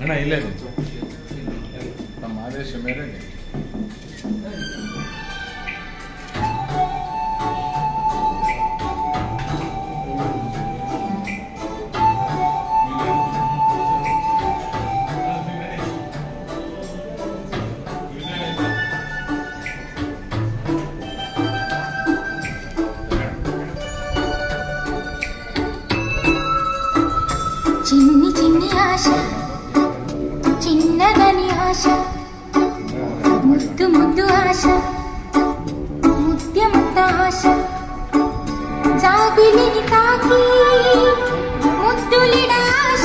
ಅಣ್ಣ ಇಲ್ಲೇ ನಮ್ಮ ಆದೇಶ ಮೇರೆಗೆ చిన్నదని ఆశ చిన్నదని ఆశ ముద్దు ముద్దు ఆశ ముద్య ముద్ద ఆశ. జాబిలిని తాకి ముద్దులిన ఆశ.